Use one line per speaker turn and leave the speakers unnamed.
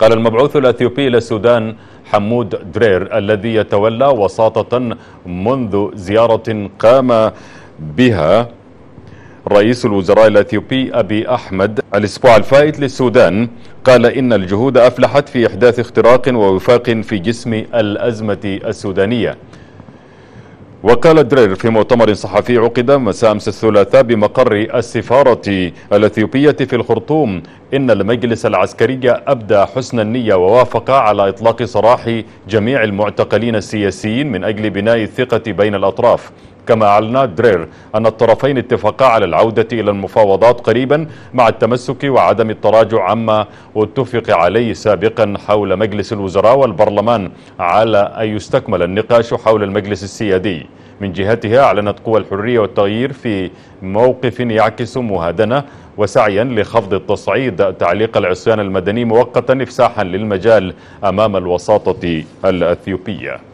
قال المبعوث الأثيوبي إلى السودان حمود درير الذي يتولى وساطة منذ زيارة قام بها رئيس الوزراء الأثيوبي أبي أحمد. الأسبوع الفائت للسودان قال إن الجهود أفلحت في إحداث اختراق ووفاق في جسم الأزمة السودانية. وقال درير في مؤتمر صحفي عقد مساء أمس الثلاثاء بمقر السفارة الأثيوبية في الخرطوم إن المجلس العسكري أبدى حسن النية ووافق على إطلاق سراح جميع المعتقلين السياسيين من أجل بناء الثقة بين الأطراف. كما أعلن درير أن الطرفين اتفقا على العودة إلى المفاوضات قريبا مع التمسك وعدم التراجع عما اتفق عليه سابقا حول مجلس الوزراء والبرلمان على أن يستكمل النقاش حول المجلس السيادي. من جهتها أعلنت قوى الحرية والتغيير في موقف يعكس مهادنة وسعيا لخفض التصعيد تعليق العصيان المدني مؤقتا إفساحا للمجال أمام الوساطة الأثيوبية.